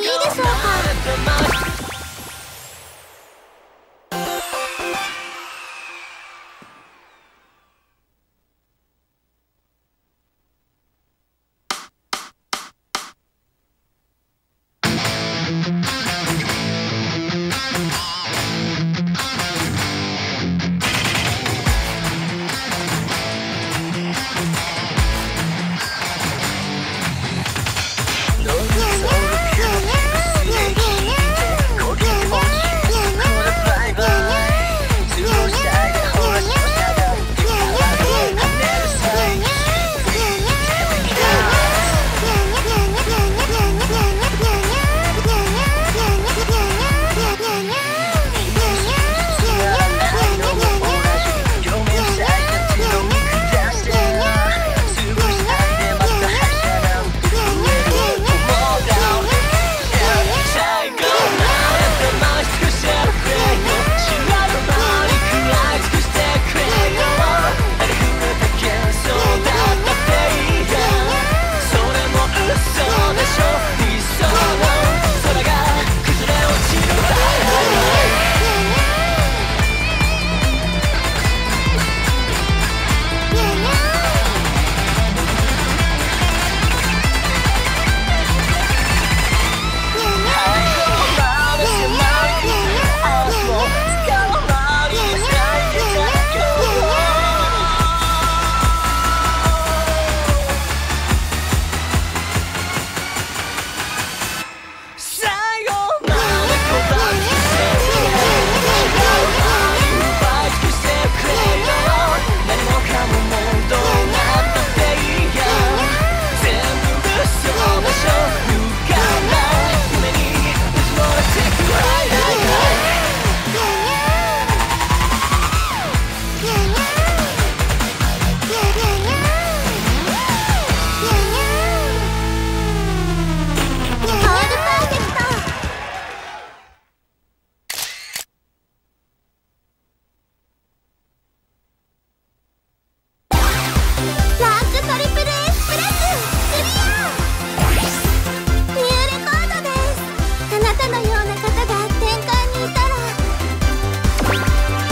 いいでしょうか？